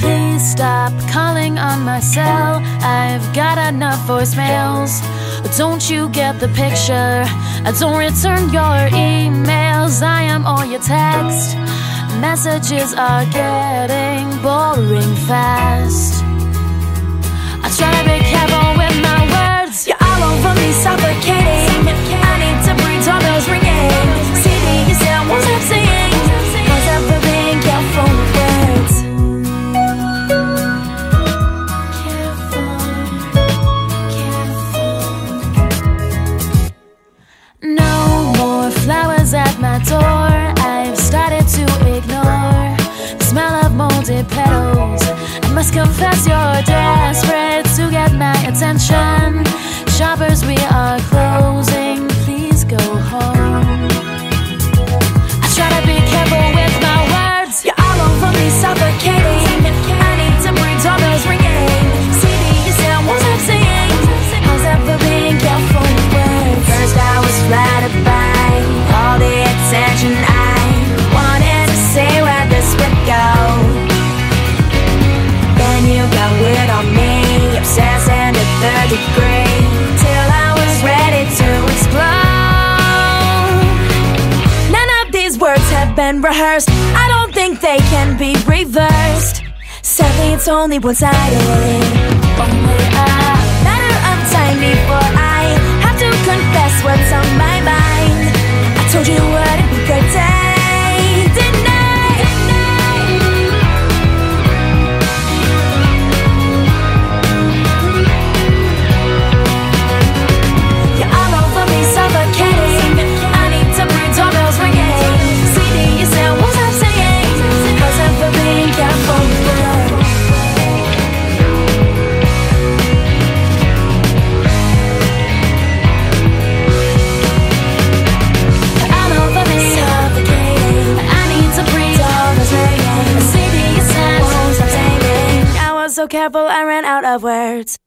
Please stop calling on my cell. I've got enough voicemails. Don't you get the picture? I don't return your emails. I am all your text. Messages are getting boring fast. gilded petals. I must confess, you're desperate. been rehearsed. I don't think they can be reversed. Sadly, it's only one sided. Only I so careful, I ran out of words.